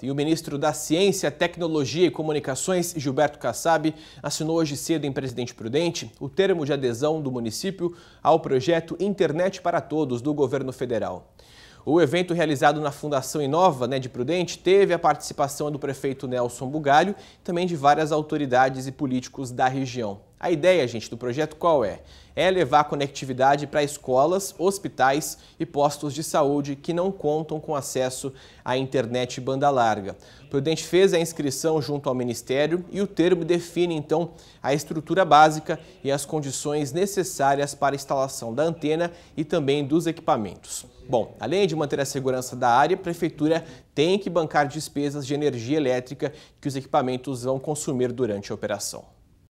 E o ministro da Ciência, Tecnologia e Comunicações, Gilberto Kassab, assinou hoje cedo em Presidente Prudente o termo de adesão do município ao projeto Internet para Todos do governo federal. O evento realizado na Fundação Inova né, de Prudente teve a participação do prefeito Nelson Bugalho também de várias autoridades e políticos da região. A ideia, gente, do projeto qual é? É levar conectividade para escolas, hospitais e postos de saúde que não contam com acesso à internet banda larga. O Prudente fez a inscrição junto ao Ministério e o termo define, então, a estrutura básica e as condições necessárias para a instalação da antena e também dos equipamentos. Bom, além de manter a segurança da área, a Prefeitura tem que bancar despesas de energia elétrica que os equipamentos vão consumir durante a operação.